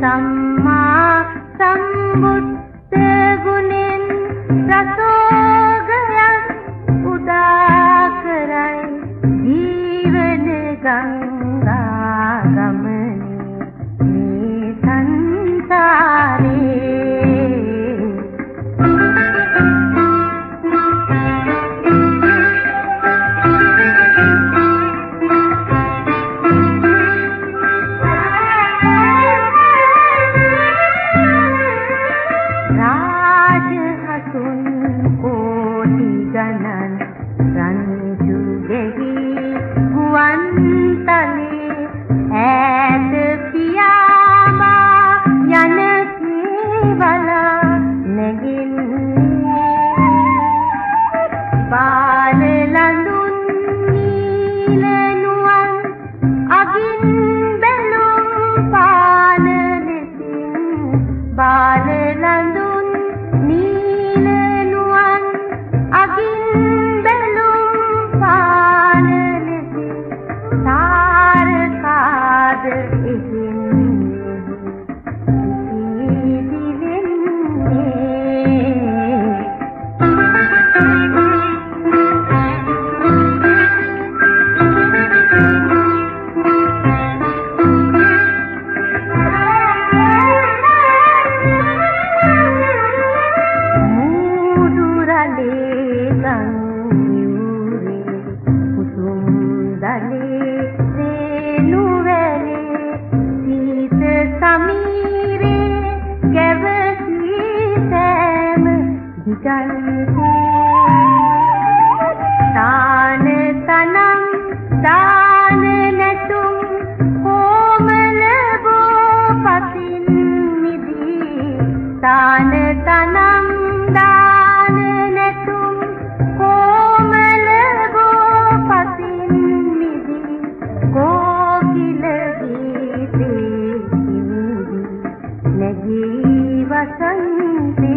සම්මා සම්බුද්ධ ගුණෙන් රසෝගයක් උදා කරයි ජීවන ගංගා ගමනේ මේ සංසාරේ රාජහසුන් ගණන් රන්ජු දෙහි ගුවන් තලේ ඈත පියාඹා යන කේවල නැගින්නේ. බාල ලඳුන් නීල නුවන් අගින් බැලුම් පාන ලෙසින් බාල ලඳුන් Thank you. සමීරේ කැවසී සෑම දිගල්සේ තාන තනම් දාන නැතුම් කොමල බෝ පතින් මිදී. තාන තනම් දාන ఈ వసంతే